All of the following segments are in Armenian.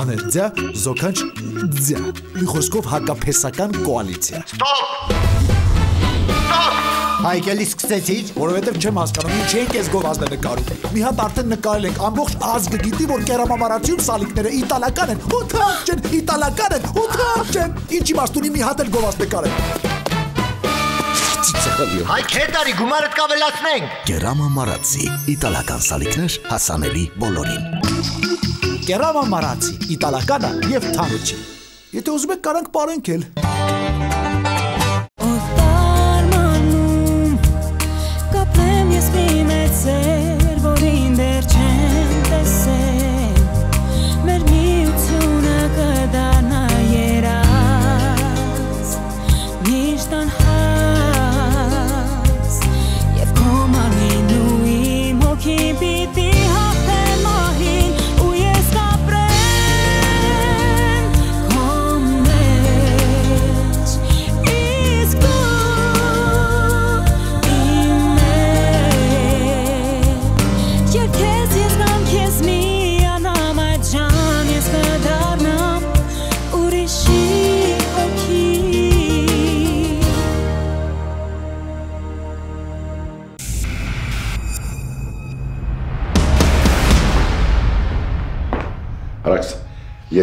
աներձյա, զոքանչ ձյա։ Մի խոսքով հակափեսական կոալիցիա։ Ստոպ։ Ստոպ։ Հայկ էլի սկսեցիր, որովհետև չեմ հասկանում, ինչ ենք ես գովազդը նկարում։ Մի հատ արդեն նկարել ենք, ամբողջ ազգը գիտի, որ կերամամարացիոն սալիկները իտալական են, ու թարջ են, իտալական են, ու թարջ են։ Ինչ իմաստ ունի մի հատ էլ գովազդ նկարել։ Ծիծաղալի։ Հայք հետ արի գումարը կավելացնենք։ Գերամա մարացի, իտալական սալիկներ հասանելի բոլորին։ Կերամամարացի, իտալականը եւ թանուչի։ Եթե ուզում եք կարանք ապարենք էլ։ Օտարմանում կապեմ ես մի մեծեր, որին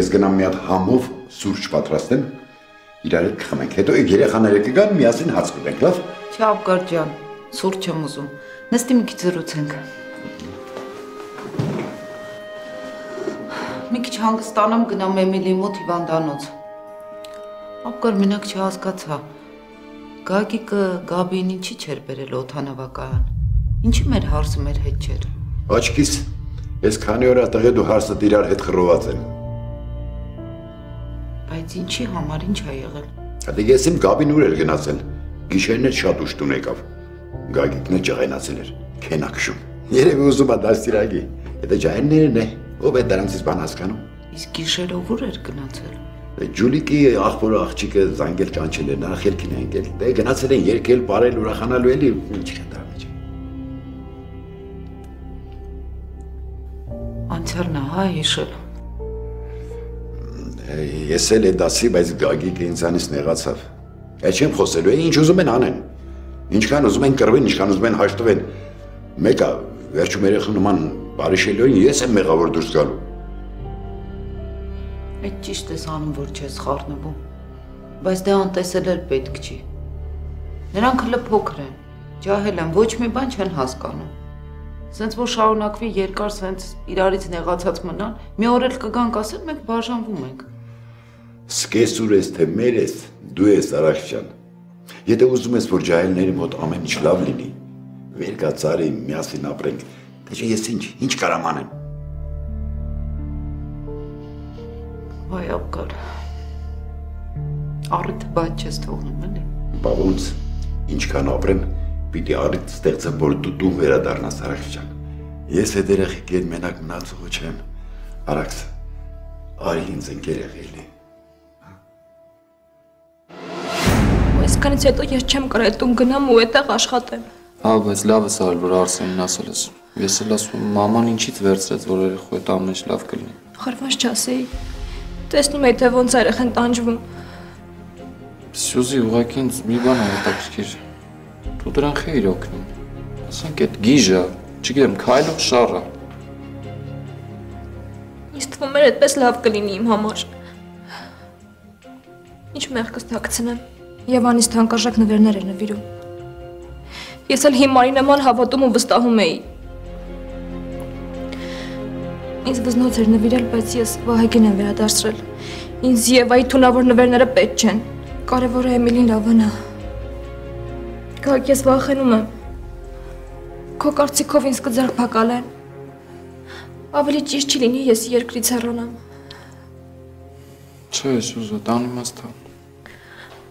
ես գնամ մի հատ համով սուրճ պատրաստեմ, իրար հետ կխմենք, հետո երեխաները կգան, միասին հաց կուտենք, լավ։ Չապկար ջան, սուրճ չեմ ուզում։ Նստի մի քիչ զրուցենք։ Մի քիչ հանգստանամ գնամ Էմիլի մոտ հիվանդանոց։ Ապկար մենակ չհասկացա։ Գագիկը Գաբին ինչի չէր բերել օթանավակայան։ Ինչի մեր հարսը մեր հետ չէր։ Աչքիս, ես քանի օր ատղե դու հարսդ իրար հետ խռոված եմ։ Բայց ինչի համար ինչ ա եղել։ Հատի ես իմ գաբին ուր էր գնացել։ Գիշերն էլ շատ ուշ տուն եկավ։ Գագիկն էլ ջղայնացել էր, քենակշում։ Երևի ուզում է դաստիրագի։ Եթե ջահեններն է, ով է դրանցից բան հասկանում։ Իսկ գիշերով ուր էր գնացել։ Ջուլիկի աղբորը աղջիկը զանգել կանչել է, նա խելքին է ընկել։ Դե գնացել են երկել, բարել, ուրախանալու էլի, ինչ կա դրա մեջ։ Անցյալն է, հա, հիշել։ Ես էլ է դասի, բայց Գագիկը ինձանից նեղացավ։ Այդ չեմ խոսելու, ինչ ուզում են անեն։ Ինչքան ուզում են կռվեն, ինչքան ուզում են հաշտվեն։ Մեկը վերջում երեխա նման բարիշելոյին ես եմ մեղավոր դուրս գալու։ Այդ ճիշտ ես անում, որ չես խառնվում։ Բայց դե անտեսել էլ պետք չի։ Նրանք հլը փոքր են, ջահել են, ոչ մի բան չեն հասկանում։ Սենց որ շարունակվի երկար սենց իրարից նեղացած մնան, մի օր էլ կգանք ասել, մենք բաժանվում ենք։ Սկեսուր ես թե մեր ես, դու ես Արաքչյան։ Եթե ուզում ես, որ ջահելների մոտ ամեն ինչ լավ լինի, վեր գա ծարի, միասին ապրենք։ Դե չէ ես ինչ, ինչ կարամ անեմ։ Վայ ապկար։ Առիթ բաց չես թողնում, էլի։ Բա ոնց, ինչքան ապրեմ, պիտի առիթ ստեղծեմ, որ դու դու վերադառնաս Արաքչյան։ Ես այդ երեխի հետ մենակ մնացողը չեմ։ Արաքս, արի ինձ ընկեր եղելի։ Այսքանից հետո ես չեմ կարել տուն գնամ ու այդտեղ աշխատեմ։ Հա, բայց լավ ես արել, որ Արսենին ասել ես։ Ես էլ ասում մաման ինչից վերցրեց, որ երեխու հետ ամեն ինչ լավ կլինի։ Խրվանց չասեի։ Տեսնում եի, թե ոնց երեխեն տանջվում։ Սյուզի ուղղակի ինձ մի բան է հետաքրքիր։ Դու դրան խեիր օգնում։ Ասենք այդ գիժը, չգիտեմ, քայլող շառը։ Ինձ թվում էր այդպես լավ կլինի իմ համար։ Ինչ մեղքս թաքցնեմ։ Եվանից թանկարժեք նվերներ էր նվիրում։ Ես էլ հիմարի նման հավատում ու վստահում էի։ Ինձ վզնոց էր նվիրել, բայց ես Վահագին եմ վերադարձրել։ Ինձ Եվայի թունավոր նվերները պետք չեն։ Կարևորը Էմիլին լավանա։ Գակ ես վախենում եմ։ Քո կարծիքով ինձ կձերբակալեն։ Ավելի ճիշտ չի լինի ես երկրից հեռանամ։ Չէ, Սյուզը, տան իմաստա։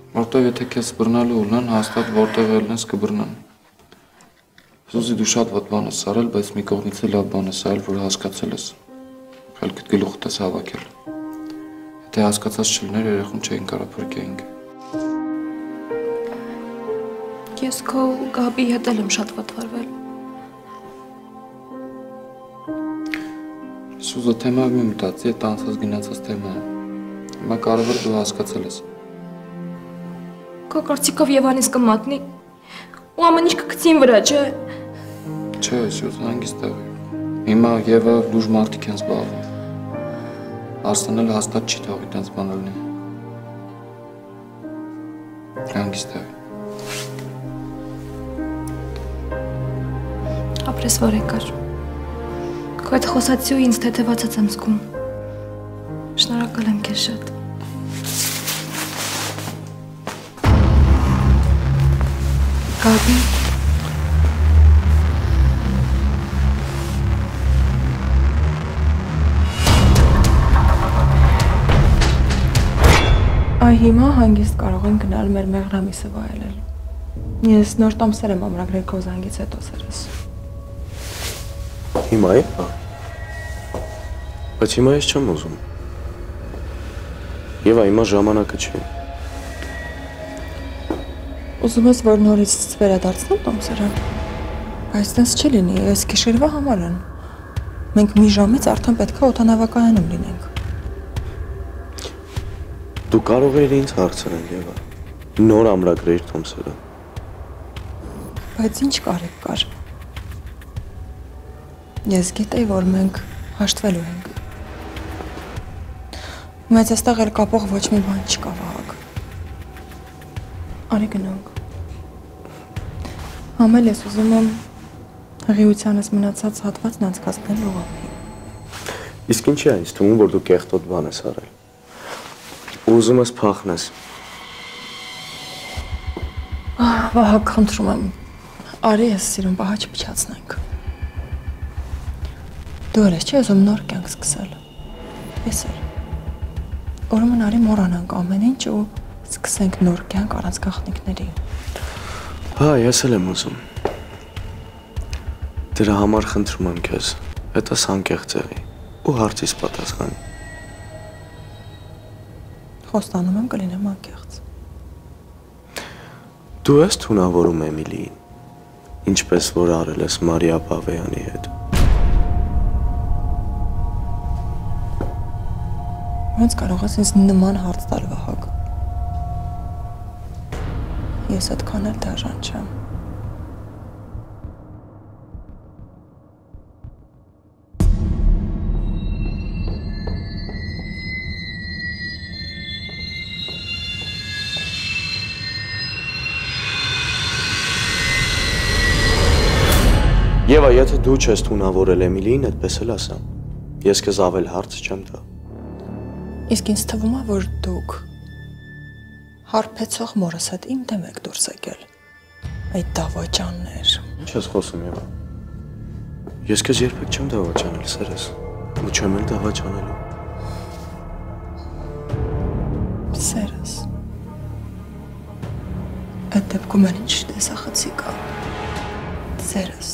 Որտեվ եթե քեզ բռնալու ունեն, հաստատ որտեղ ելնես կբռնան։ Սյուզի դու շատ վատ բան ես արել, բայց մի կողմից էլ լավ բան ես արել, որ հասկացել ես։ Խելքդ գլուխդ ես հավաքել։ Եթե հասկացած չլիներ, երեխուն չէին կարող փրկեինք։ Ես քո Գաբի հետ էլ եմ շատ վատվարվել։ Սուզը թեմա մի մտածի, այդ անցած գնացած թեմա Հիմա կարևոր դու հասկացել ես։ Քո կարծիքով Եվանից կմատնի։ Ու ամեն ինչ կգցին վրա, չէ։ Չէ, Սուզ հանգիստ եղի։ Հիմա Եվա լուրջ մարդիկ են զբաղվում։ Արսենը հաստատ չի թողի տենց բան լինի։ Հանգիստ եղի։ Ապրես որ եկար։ Քո այդ խոսացի ու ինձ թեթևացած եմ զգում։ Շնորհակալ եմ քեզ շատ։ Գաբի Այ հիմա հանգիստ կարող են գնալ մեր մեղրամիսը վայելել։ Ես նոր տոմսեր եմ ամրագրել քո զանգից հետո սերս։ Հիմա է, հա։ Բայց հիմա ես չեմ ուզում։ Եվա, հիմա ժամանակը չի։ Ուզում ես որ նորից վերադարձնեմ տոմսերը։ Բայց դες չի լինի, այս գիշերվա համար են։ Մենք մի ժամից արդեն պետք է օտանավակայանում լինենք։ Դու կարող ես ինձ հարցնել, Եվա։ Նոր ամրագրեր Թոմսերը։ Բայց ինչ կարիք կար։ Ես գիտեի, որ մենք հաշտվելու ենք։ Մեծ այստեղ էլ կապող ոչ մի բան չկա, Վահագ։ Արի գնանք։ Համել ես ուզում եմ հղիությանս մնացած հատվածն անցկացնել լողափի։ Իսկ ինչի է ինձ թվում, որ դու կեղտոտ բան ես արել։ Ուզում ես փախնես։ Վահագ, խնդրում եմ։ Արի ես սիրուն պահաճ փչացնենք։ Դու ես չի ուզում նոր կյանք սկսել։ Ես էլ։ Ուրեմն արի մոռանանք ամեն ինչ ու սկսենք նոր կյանք առանց գաղտնիքների։ Հա, ես էլ եմ ուզում։ Դրա համար խնդրում եմ քեզ, հետս անկեղծ եղի ու հարցիս պատասխանի։ Խոստանում եմ կլինեմ անկեղծ։ Դու ես թունավորում Էմիլիին, ինչպես որ արել ես Մարիա Բավեյանի հետ։ Ոնց կարող ես ինձ նման հարց տալ Վահագ։ Ես այդքան էլ դաժան չեմ։ Եվա, եթե դու չես թունավորել Էմիլիին, այդպես էլ ասամ։ Ես քեզ ավել հարց չեմ տա։ Իսկ ինձ թվում է, որ դուք հարբեցող մորս հետ իմ դեմ եք դուրս եկել։ Այդ դավաճաններ։ Ինչ ես խոսում Եվա։ Ես քեզ երբեք չեմ դավաճանել, սերս։ Ու չեմ էլ դավաճանելու։ Սերս։ Այդ դեպքում էլ ինչ տեսախցի կա։ Սերս։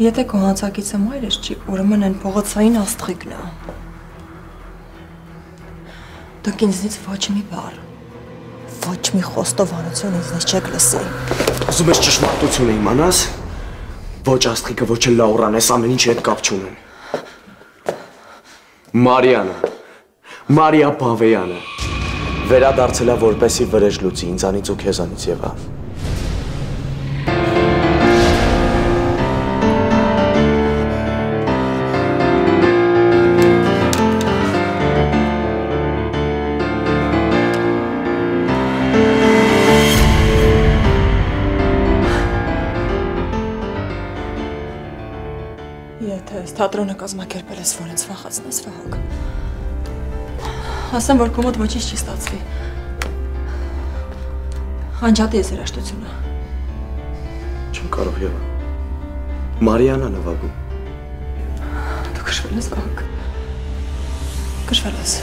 Եթե քո հանցակիցը մայրս չի, ուրեմն այն փողոցային աստղիկն է։ Դուք ինձնից ոչ մի բառ, ոչ մի խոստովանություն ինձնից չեք լսի։ Ուզում ես ճշմարտությունը իմանաս։ Ոչ աստղիկը, ոչ էլ Լաուրան, այս ամեն ինչի հետ կապ չունեն։ Մարիանը։ Մարիա Բավեյանը վերադարձել է որպեսի վրեժ լուծի ինձանից ու քեզանից Եվա։ Թատրոնը կազմակերպել ես, որ ինձ վախացնես, Վահագ։ Ասեմ, որ քո մոտ ոչինչ չի ստացվի։ Անջատի ես երաշտությունը։ Չեմ կարող Եվա։ Մարիանա նվագում։ Դու քշվել ես, Վահագ։ Քշվել ես։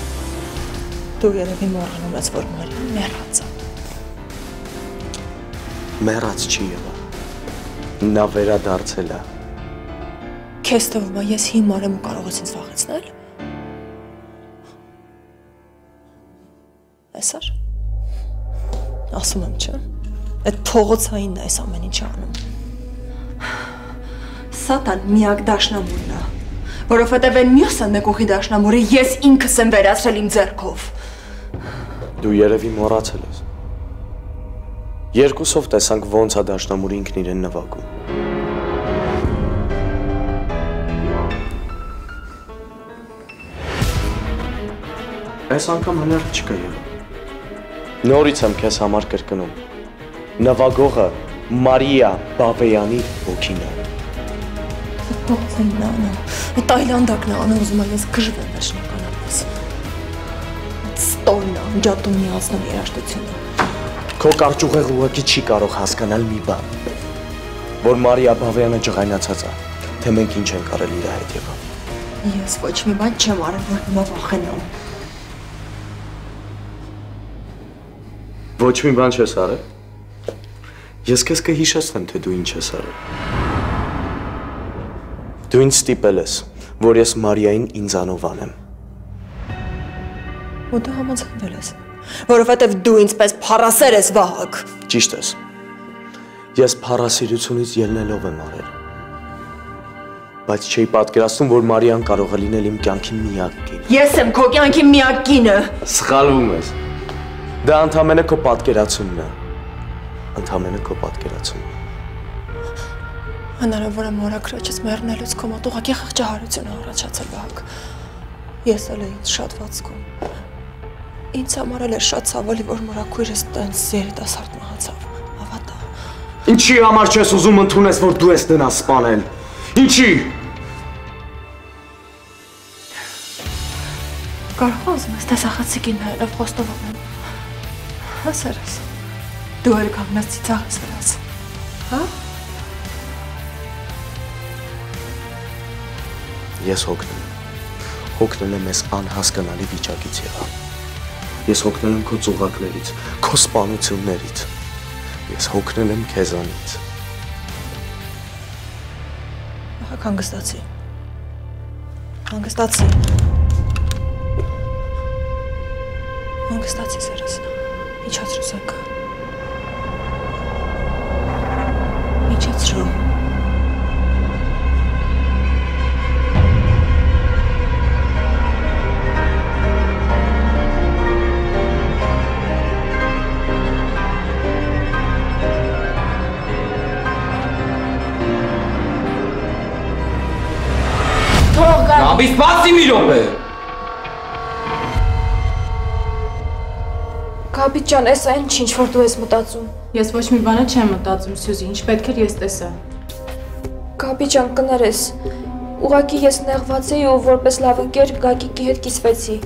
Դու երևի մոռանում ես, որ Մարիան մեռած է։ Մեռած չի Եվա։ Նա վերադարձել է։ Քեզ թվում է ես հիմար եմ ու կարող ես ինձ վախեցնել։ Այսար։ Ասում եմ, չէ՞։ Այդ փողոցայինն է այս ամեն ինչը անում։ Սատան միակ դաշնամուրն է, որովհետև այն մյուսը նկուղի դաշնամուրը ես ինքս եմ վերացրել իմ ձեռքով։ Դու երևի մոռացել ես։ Երկուսով տեսանք ոնց է դաշնամուրը ինքն իրեն նվագում։ Այս անգամ հնարք չկա եղել։ Նորից եմ քեզ համար կրկնում։ Նվագողը Մարիա Բավեյանի ոգին է։ են նա անում։ Այդ այլանդակն է անում ուզում եմ ես գժվեմ վերջնականապես։ Ստորն է, ջատում միացնում երաշտությունը։ Քո կարճուղեղ ուղակի չի կարող հասկանալ մի բան, որ Մարիա Բավեյանը ջղայնացած է, թե մենք ինչ ենք արել իր հետ եղավ։ Ես ոչ մի բան չեմ արել, որ հիմա վախենամ։ Ոչ մի բան չես արել։ Ես քեզ կհիշեցնեմ, թե դու ինչ ես արել։ Դու ինձ ստիպել ես, որ ես Մարիային ինձանով անեմ։ Ու դու համաձայնվել ես, որովհետև դու ինձպես փառասեր ես Վահագ։ Ճիշտ ես։ Ես փառասիրությունից ելնելով եմ արել։ Բայց չէի պատկերացնում, որ Մարիան կարող է լինել իմ կյանքի միակ կին։ Ես եմ քո կյանքի միակ կինը։ Սխալվում ես։ Դա ընդամենը քո պատկերացումն է։ Ընդամենը քո պատկերացումն է։ Հնարավոր է մորակրաչից մեռնելուց քո մոտ ուղղակի խղճահարություն է առաջացել Վահագ։ Ես էլ ինձ շատ վացքում։ Ինձ համար էլ էր շատ ցավալի, որ մորակույրս տենց երիտասարդ մահացավ։ Հավատա։ Ինչի համար չես ուզում ընդունես, որ դու ես նրան սպանել։ Ինչի։ Կարող ես ես տեսախցիկին նայելով խոստովանեմ։ Հա սերս։ Դու էլ կանգնած ծիծաղ ես վրաս։ Հա։ Ես հոգնել եմ։ Հոգնել եմ ես անհասկանալի վիճակից եղա։ Ես հոգնել եմ քո ծուղակներից, քո սպանություններից։ Ես հոգնել եմ քեզանից։ հանգստացի։ Հանգստացի։ Հանգստացի սերս։ Իջացրու զանգը։ Իջացրու։ Թող գա։ Գաբի սպասի մի րոպե։ Գաբի ջան, էս այն ինչ որ դու ես մտածում։ Ես ոչ մի բանը չեմ մտածում, Սյուզի, ինչ պետք էր ես տեսա։ Գաբի ջան, կներես։ Ուղղակի ես նեղված էի ու որպես լավ ընկեր Գագիկի հետ կիսվեցի։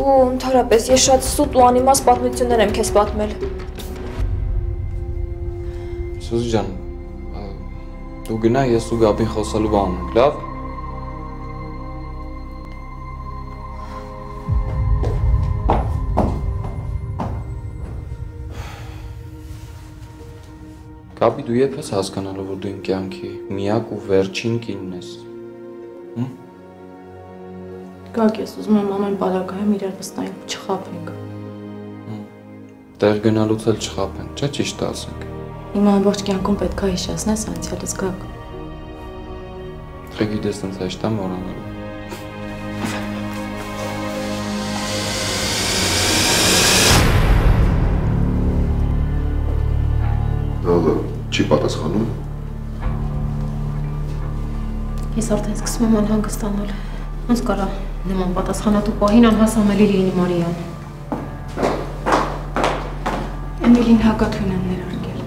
Ու ընդհանրապես ես շատ սուտ ու անիմաց պատմություններ եմ քեզ պատմել։ Սուզի ջան, ա, դու գնա ես ու Գաբին խոսալու բան ունենք, լավ։ Գաբի դու երբ ես հասկանալու, որ դու իմ կյանքի միակ ու վերջին կինն ես։ Գակ ես ուզում եմ ամեն պարագայում իրար վստահենք, չխափենք։ Տեղ գնալուց էլ չխափեն, չէ՞ ճիշտ ասենք։ Իմ ամբողջ կյանքում պետք է հիշեցնես անցյալս գակ։ Թե գիտես տենց հեշտ է մոռանալու։ Ալո, չի պատասխանում։ Ես արդեն սկսում եմ անհանգստանալ։ Ոնց կարա նման պատասխանատու պահին անհասանելի լինի Մարիան։ Էմիլին հակաթույն են ներարկել։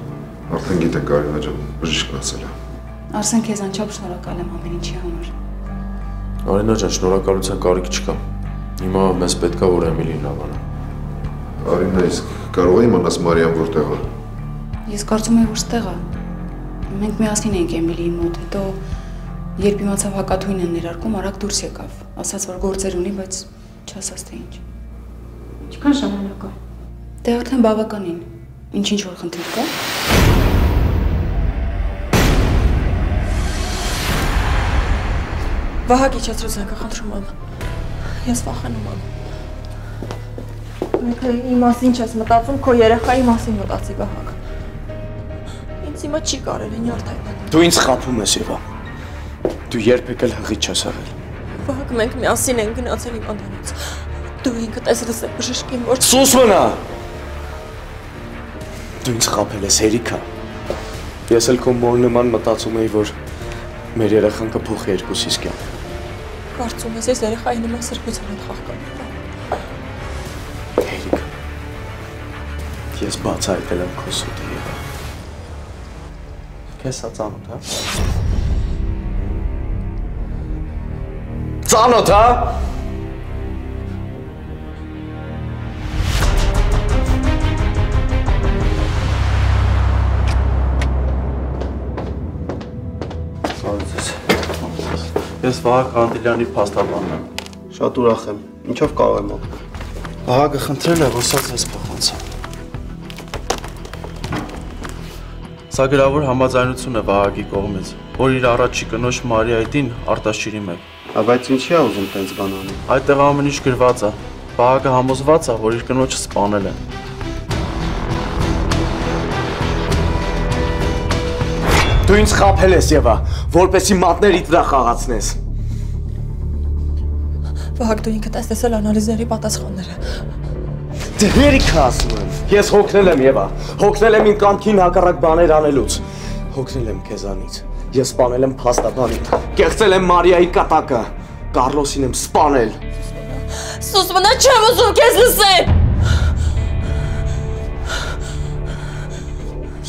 Արդեն գիտեք Կարինա ջան, բժիշկն ասել է։ Արսեն քեզ անչափ շնորհակալ եմ ամեն ինչի համար։ Արինա ջան, շնորհակալության կարիք չկա։ Հիմա մեզ պետքա որ Էմիլին լավանա։ Արինա, իսկ կարող է իմանաս Մարիան որտեղ է։ Ես կարծում եմ որ ստեղ է։ Մենք միասին էինք Էմիլիի մոտ, հետո երբ իմացավ հակաթույն են ներարկում, արագ դուրս եկավ։ Ասաց որ գործեր ունի, բայց չասաց թե ինչ։ Ինչքան ժամանակ է։ Դե արդեն բավականին։ Ինչ-ինչ որ խնդիր կա։ Վահագ իջացրու զանգը, խնդրում եմ։ Ես վախենում եմ։ Մենք իմ մասին չես մտածում, քո երեխայի մասին մտածի Վահագ։ Ինձ հիմա չի կարելի նյարդայվել։ Դու ինձ խափում ես, Եվա։ Դու երբեք էլ հղի չես եղել։ Վահագ, մենք միասին ենք գնացել իմ անտանից։ Դու ինքդ ես լսել բժշկին, որ Սուս մնա։ Դու ինձ խափել ես հերիքա։ Ես էլ քո մոր նման մտածում էի, որ մեր երեխան կփոխի երկուսիս կյանք։ կարծում ես ես երեխայի նման սրբության եմ խաղկան։ Հերիք։ Ես բացայտել եմ քո սուտը Քեզ հա ծանոթ, հա։ Ծանոթ, հա։ Ես Վահագ Անդիլյանի փաստաբանն եմ։ Շատ ուրախ եմ։ Ինչով կարող եմ օգնել։ Վահագը խնդրել է, որ սա ձեզ Սա գրավոր համաձայնություն է Վահագի կողմից, որ իր առաջի կնոջ Մարիայդին արտաշիրի մեկ։ Հա բայց ինչի է ուզում տենց բան անի։ Այդտեղ ամեն ինչ գրված է։ Վահագը համոզված է, որ իր կնոջը սպանել են։ Դու ինձ խափել ես, Եվա, որպեսի մատներիդ վրա խաղացնես։ Վահագ, դու ինքդ ես տեսել անալիզների պատասխանները։ Դերիք ասում եմ։ Ես հոգնել եմ, Եվա։ Հոգնել եմ իմ կամքին հակառակ բաներ անելուց։ Հոգնել եմ քեզանից։ Ես սպանել եմ փաստաբանին։ Կեղծել եմ Մարիայի կատակը։ Կարլոսին եմ սպանել։ Սուս մնա չեմ ուզում քեզ լսել։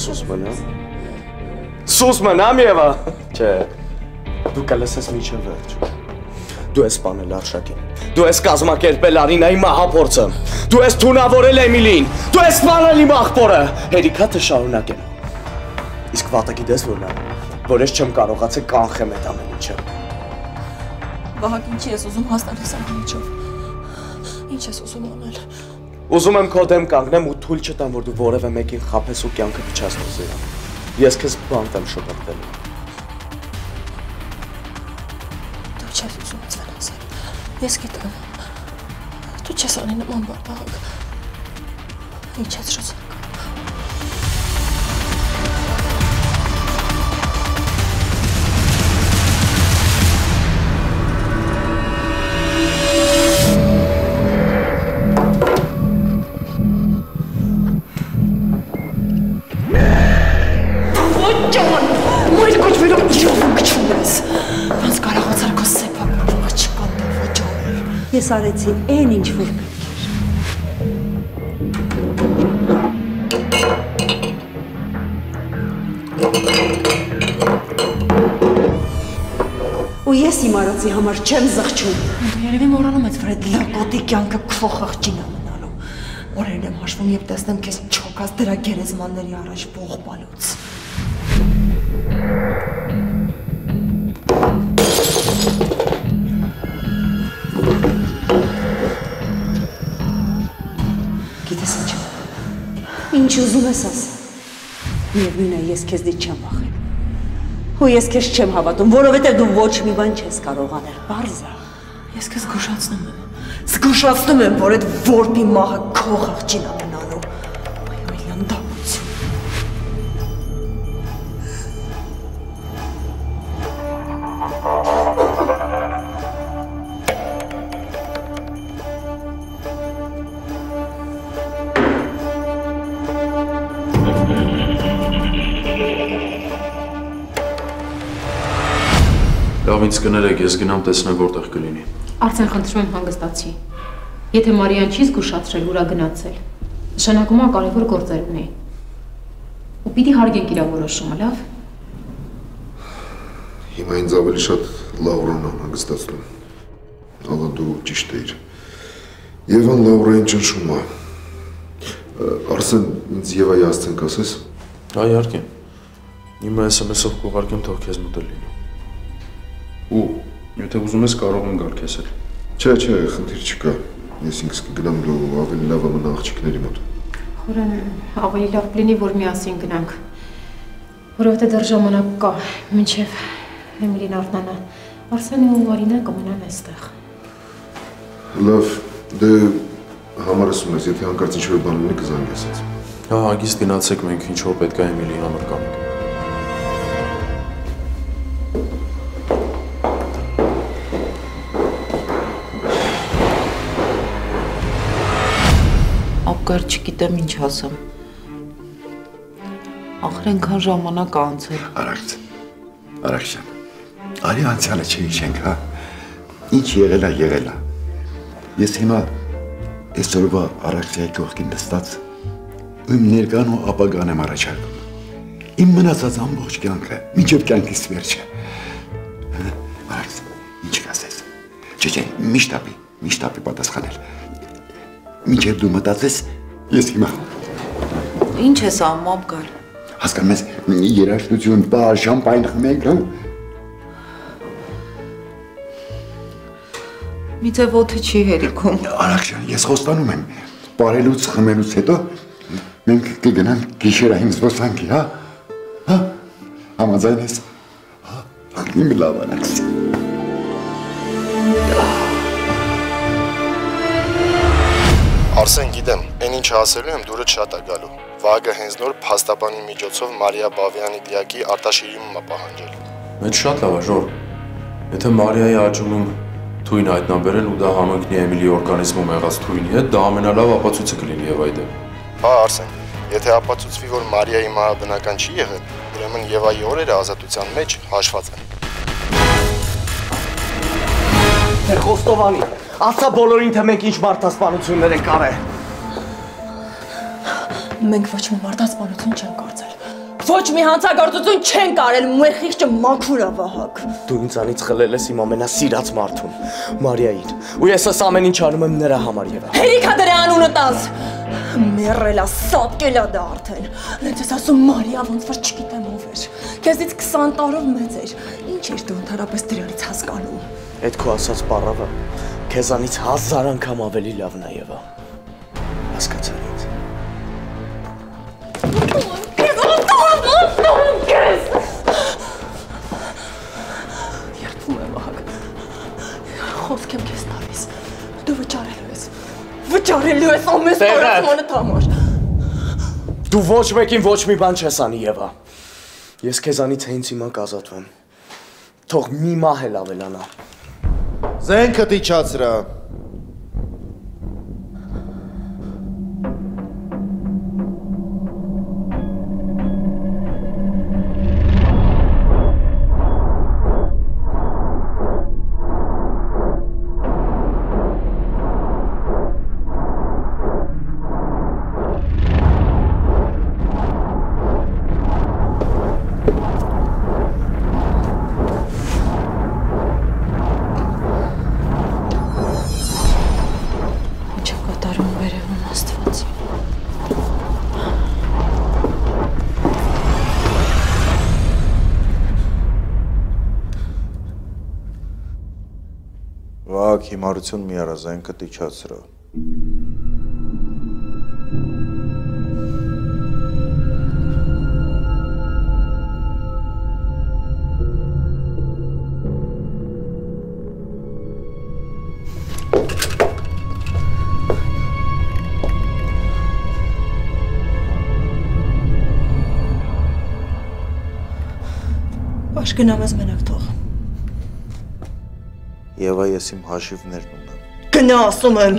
Սուս մնա։ Սուս մնամ Եվա։ Չէ։ Դու կլսես միջև վերջ։ Դու ես սպանել Արշակին։ Դու ես կազմակերպել Արինայի մահափորձը։ Դու ես թունավորել Էմիլին։ Դու ես սպանել իմ աղբորը։ Հերիքա թե շարունակեմ։ Իսկ վատը գիտես որ նա, որ ես չեմ կարողացել կանխեմ այդ ամեն ինչը։ Վահագ, ինչի ես ուզում հաստատես ամեն ինչով։ Ինչ ես ուզում անել։ Ուզում եմ քո դեմ կանգնեմ ու թույլ չտամ, որ դու որևէ մեկին խափես ու կյանքը փչացնես իրան։ Ես քեզ բանտ եմ շպրտել։ Jest git. Tu cię są, nie mam bak. Idźcie, zrzucę. Ես արեցի այն ինչ որ պետք Ու ես իմ արածի համար չեմ զղջում։ երևի մոռանում ես, որ այդ լակոտի կյանքը քո խղճին է մնալու։ Օրերն եմ հաշվում եւ տեսնեմ քեզ չոքած դրա գերեզմանների առաջ ողբալուց։ Ինչ ուզում ես ասա։ Միևնույն է, ես քեզնից չեմ վախենում։ Ու ես քեզ չեմ հավատում, որովհետև դու ոչ մի բան չես կարող անել։ Բարձ է։ Ես քեզ զգուշացնում եմ։ Զգուշացնում եմ, որ այդ որբի մահը քո խղճին է ինձ կներեք, ես գնամ տեսնեմ որտեղ կլինի։ Արցեն խնդրում եմ հանգստացի։ Եթե Մարիան չի զգուշացրել, ուրա գնացել, նշանակում է կարևոր գործեր ունի։ Ու պիտի հարգենք իր որոշումը, լավ։ Հիմա ինձ ավելի շատ Լաուրան անհանգստացնում։ Ալա դու ճիշտ էիր։ Եվան Լաուրային ճնշում է։ Արսեն, ինձ Եվայի ասցենք ասես։ Հա, իհարկե։ Հիմա SMS-ով կուղարկեմ, թող քեզ մոտ լինի։ Ու եթե ուզում ես կարող եմ գալ քեզ հետ։ Չէ, չէ, խնդիր չկա։ Ես ինքս կգնամ դու ավելի լավ մնա աղջիկների մոտ։ Ուրեմն ավելի լավ կլինի, որ միասին գնանք։ Որովհետեւ դեռ ժամանակ կա, մինչև Էմիլին արթնանա։ Արսենը ու Մարինան կմնան այստեղ։ Լավ, դե համարսում ես, եթե հանկարծ ինչ-որ բան լինի կզանգես ինձ։ Հա, հագիստ գնացեք մենք ինչ որ պետք է Էմիլի համար կանենք։ Ապկար չգիտեմ ինչ ասեմ։ Ախր այնքան ժամանակ անցել։ Արաքց։ Արաքշան։ Արի անցյալը չհիշենք, հա։ Ինչ եղել է, եղել է։ Ես հիմա այսօրվա Արաքսիայի կողքին նստած իմ ներկան ու ապագան եմ առաջարկում։ Իմ մնացած ամբողջ կյանքը, մինչև կյանքիս վերջը։ Արաքս, ինչ կասես։ Չէ, չէ, միշտ ապի, միշտ ապի պատասխանել։ Մինչև դու մտածես, ես հիմա Ինչ ես անում ապկար։ հասկանում ես, երաժշտություն, բար, շամպայն խմենք, հա։ Միցե ոտը չի հերիքում։ Արաքշան, ես խոստանում եմ, բարելուց խմելուց հետո մենք կգնանք գիշերային զբոսանքի, հա։ Հա։ Համաձայն ես։ Հա, իմ լավ արաքս։ Արսեն գիտեմ, այն ինչ ասելու եմ դուրը շատ է գալու։ Վագը հենց նոր փաստաբանի միջոցով Մարիա Բավյանի դիակի արտաշիրիմում է պահանջել։ Մեծ շատ լավ է, Ժոր։ Եթե Մարիայի աճում թույն հայտնաբերեն ու դա համընկնի Էմիլի օրգանիզմում եղած թույնի հետ, դա ամենալավ ապացույցը կլինի եւ այդ է։ Հա, Արսեն, եթե ապացուցվի, որ Մարիայի մահը բնական չի եղել, ուրեմն Եվայի օրերը ազատության մեջ հաշված են։ Տեր Խոստովանի, ասա բոլորին, թե մենք ինչ մարդասպանություններ ենք արել։ Մենք ոչ մի մարդասպանություն չենք գործել։ Ոչ մի հանցագործություն չենք արել, մեր խիղճը մաքուր է Վահագ։ Դու ինձանից խլել ես իմ ամենասիրած մարդուն, Մարիային, ու ես այս ամեն ինչ անում եմ նրա համար եւ։ Հերիքա դրա անունը տաս։ Մեռելա, սատկելա դա արդեն։ Լենց ես ասում Մարիա ոնց որ չգիտեմ ով էր։ Քեզից 20 տարով մեծ էր։ Ինչ էր դու ընդհանրապես դրանից հասկանում։ Այդ քո ասած բառավը քեզանից հազար անգամ ավելի լավն է Եվա։ Հասկացա ինձ։ Երդվում եմ Վահագ։ Խոսք եմ քեզ տալիս։ Դու վճարելու ես։ Վճարելու ես ամեն ստորացմանդ համար։ Դու ոչ մեկին ոչ մի բան չես անի Եվա։ Ես քեզանից հենց հիմա կազատվեմ։ Թող մի մահ էլ ավելանա։ Զենքը դիչացրա։ Վակ հիմարություն մի արա զենքը դիչացրա։ Բաշ թող։ Եվա ես իմ հաշիվներն ունեմ։ Գնա ասում եմ։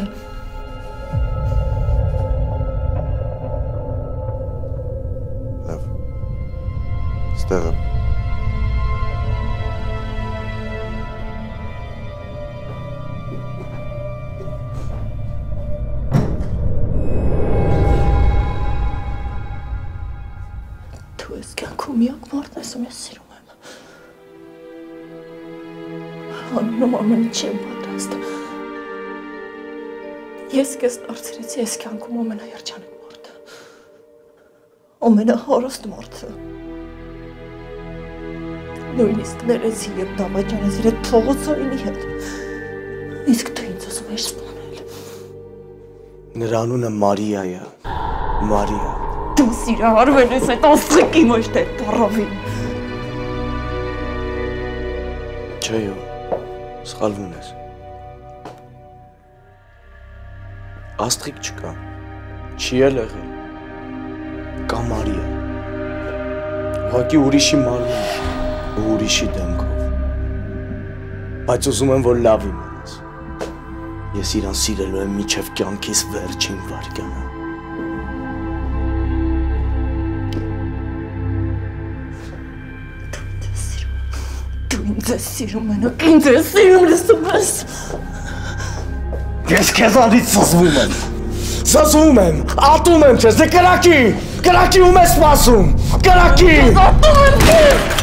ես կյանքում ամենաերջանիկ մարդը։ Ամենահարուստ մարդը։ Նույնիսկ ներեցի եւ դավաճանես իր փողոցորինի հետ։ Իսկ դու ինձ ասում ես սպանել։ Նրա անունը Մարիա է։ Մարիա։ Դու սիրահարվել ես այդ աստղի ոչ թե պարավին։ Չէ, Սխալվում ես։ աստղիկ չկա։ Չի էլ եղել։ Կա Մարիա։ Ուղղակի ուրիշի մարմին, ուրիշի դեմքով։ Բայց ուզում եմ, որ լավ իմ Ես իրան սիրելու եմ միջև կյանքիս վերջին վարկյանը։ Դու ինձ ես սիրում, դու ինձ ես սիրում, ինձ ես սիրում, լսում ես։ Ես քեզանից սզվում եմ։ Սզվում եմ, ատում եմ քեզ, դե կրակի, կրակի ում ես սպասում, կրակի։ Ատում եմ քեզ։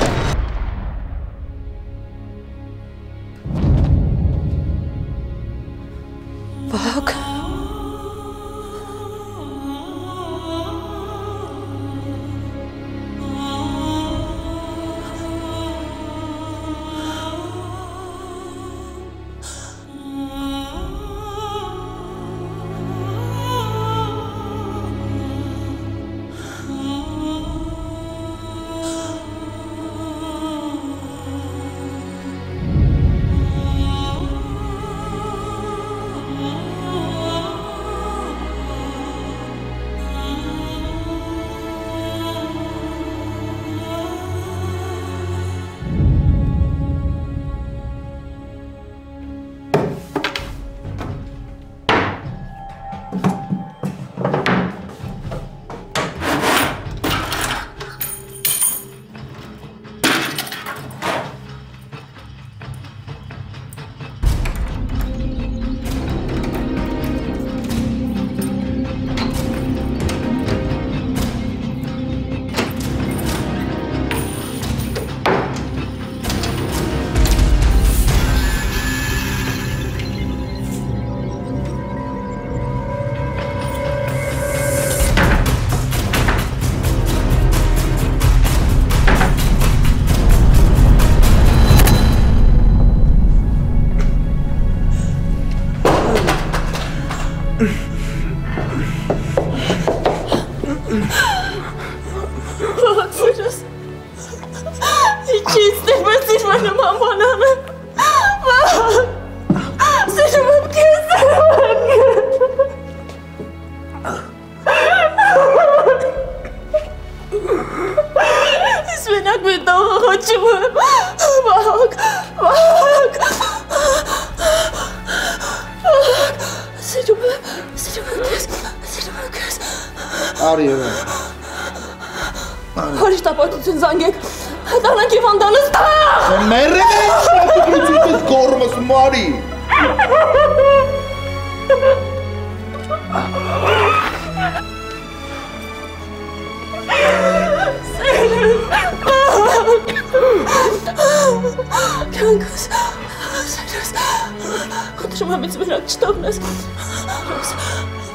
խնդրում եմ ինձ մենակ չթողնես։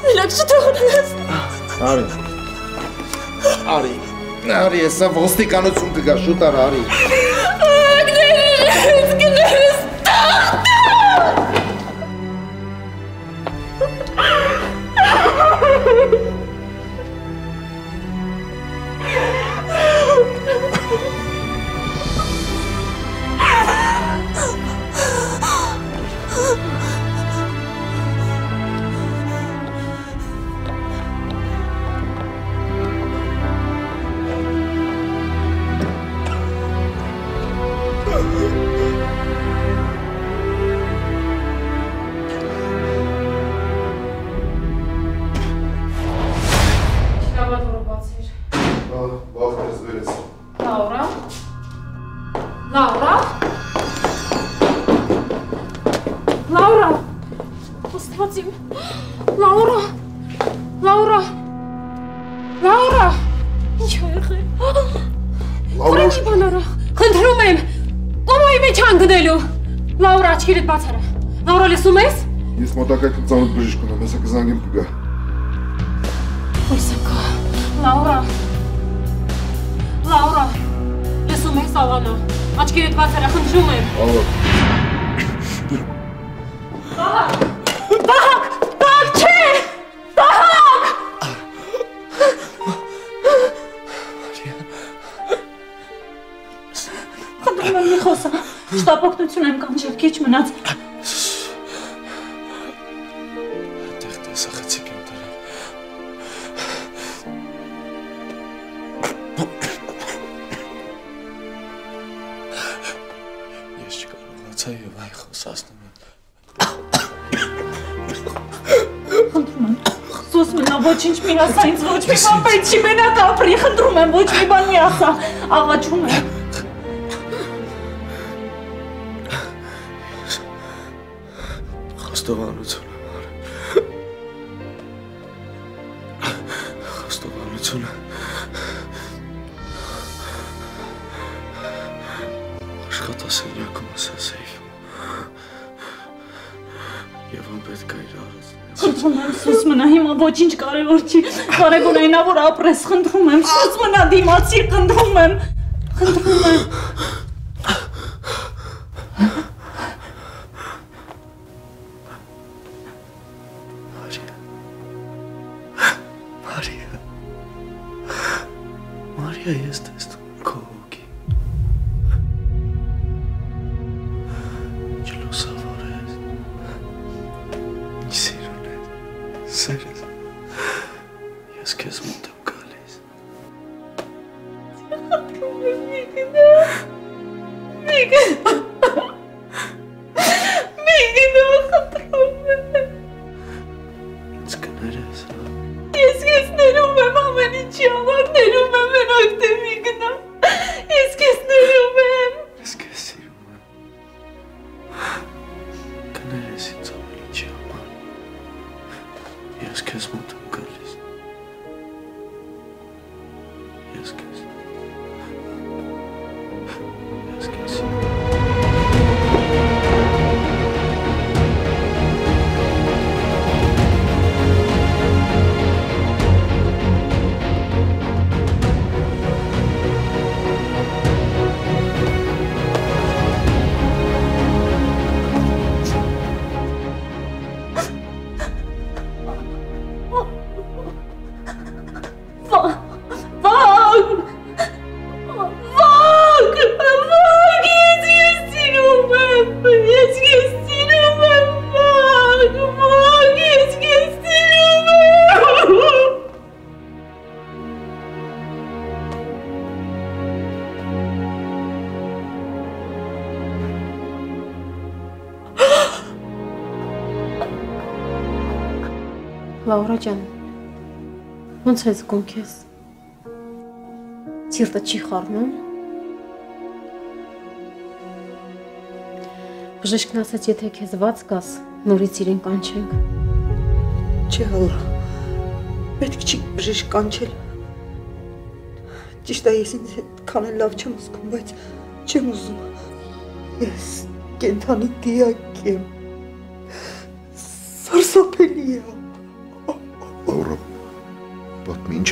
Մենակ չթողնես։ Արի։ Արի։ Արի, հեսա ոստիկանություն կգա, շուտ արա, արի։ մեջ անգնելու։ Լաուրա, աչքերդ բաց արա։ Լաուրա, լսում ես։ Ես մոտակա կծանոթ բժիշկ ունեմ, հեսա կզանգեմ կգա։ Ույսը կա։ Լաուրա։ Լաուրա։ Լսում ես աղանա։ Աչքերդ բաց արա, խնդրում եմ։ Ալո։ Բահակ։ Շտապօգնություն եմ կանչել, քիչ մնաց։ Տեղ տեսախեցիկ եմ դրան։ Ես չկարողացա եւ այ խոսացնում եմ։ Սոս մնա ոչինչ մի ասա, ինձ ոչ մի բան պետք չի մենակ ապրի, խնդրում եմ, ոչ մի բան մի ասա։ Աղաչում եմ։ Խոստովանությունը։ Աշխատասենյակում ասացեի։ Եվ ան պետք է իր արած։ Խնդրում եմ, սուս մնա, հիմա ոչինչ կարևոր չի։ Կարևորը այն է, որ ապրես, խնդրում եմ, սուս մնա, դիմացի, խնդրում եմ։ Խնդրում եմ։ Ես քեզ մոտ եմ Լաուրա ջան, ոնց է զգում քեզ։ Սիրտը չի խառնում։ Բժիշկն ասաց, եթե քեզ ված գաս, նորից իրեն կանչենք։ Չէ, հալա։ Պետք չի բժիշկ կանչել։ Ճիշտ է, ես ինձ հետ քանել լավ չեմ զգում, բայց չեմ ուզում։ Ես կենթանի դիակ եմ։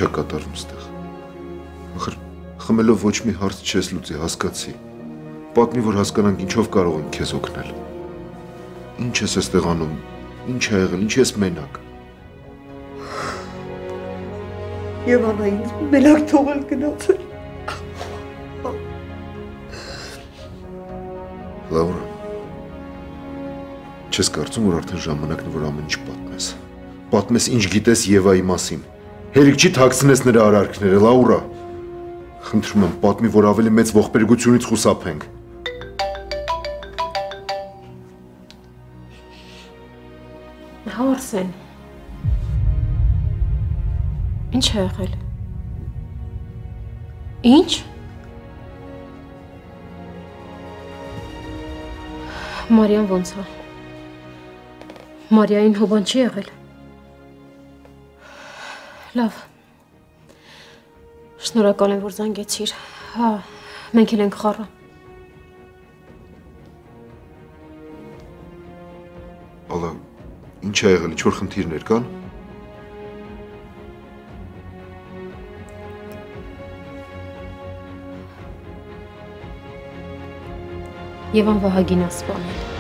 ինչ է կատարվում ստեղ։ Ախր խմելով ոչ մի հարց չես լուծի, հասկացի։ Պատմի, որ հասկանանք ինչով կարող եմ քեզ օգնել։ Ինչ ես այստեղ անում։ Ինչ ա եղել, ինչ ես մենակ։ Եվ անա ինձ մենակ թողել գնացել։ Լաուրա, չես կարծում, որ արդեն ժամանակն է, որ ամեն ինչ պատմես։ Պատմես ինչ գիտես Եվայի մասին։ Հերիք չի թաքցնես նրա արարքները, Լաուրա։ Խնդրում եմ, պատմի, որ ավելի մեծ ողբերգությունից խուսափենք։ Հա Արսեն։ Ինչ է եղել։ Ինչ։ Մարիան ոնց է։ Մարիային հոբան չի եղել։ Լավ։ Շնորհակալ եմ, որ զանգեցիր։ Հա, մենք էլ ենք խառը։ Ալա, ինչ ա եղել, ինչ որ խնդիրներ կան։ Եվան Վահագին ասպանել։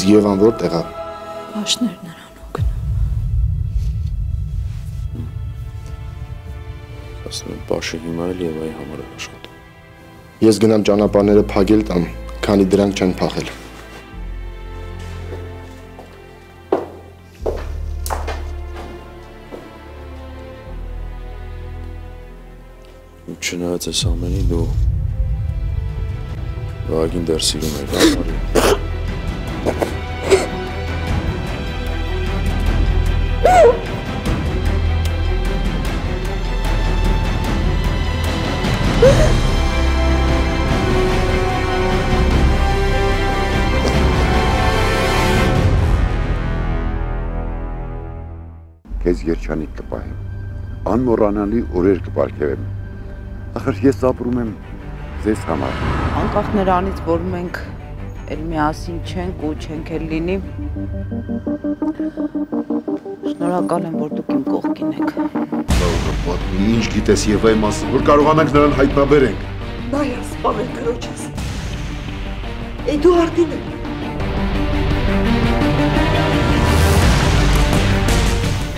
Իսկ Եվան որտեղ է։ Աշներ նրան օգն։ Ասում եմ, Պաշը հիմա էլ Եվայի համար է աշխատում։ Ես գնամ ճանապարհները փակել տամ, քանի դրանք չեն փախել։ չնայած այս ամենի դու Վագին դեռ սիրում ես, հա, Քեզ երջանիկ կպահեմ։ Անմոռանալի օրեր կպարգևեմ։ Ախր ես ապրում եմ ձեզ համար։ Անկախ նրանից, որ մենք էլ միասին չենք ու չենք էլ լինի։ Շնորհակալ եմ, որ դուք իմ կողքին եք։ Լավը պատմի, ինչ գիտես Եվայի մասին, որ կարողանանք նրան հայտնաբերենք։ Նա է սպանել քրոջս։ Էդուարդին է։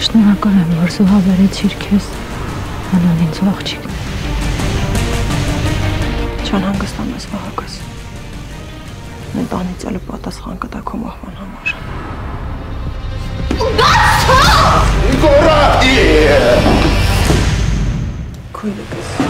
Շնորհակալ եմ, որ զոհաբերեցիր քեզ անան ինձ աղջիկն։ Չանհանգստանաս Վահագս։ Ընտանիցը պատասխան կտա քո մահվան համար։ Գորա! Քույրիկս։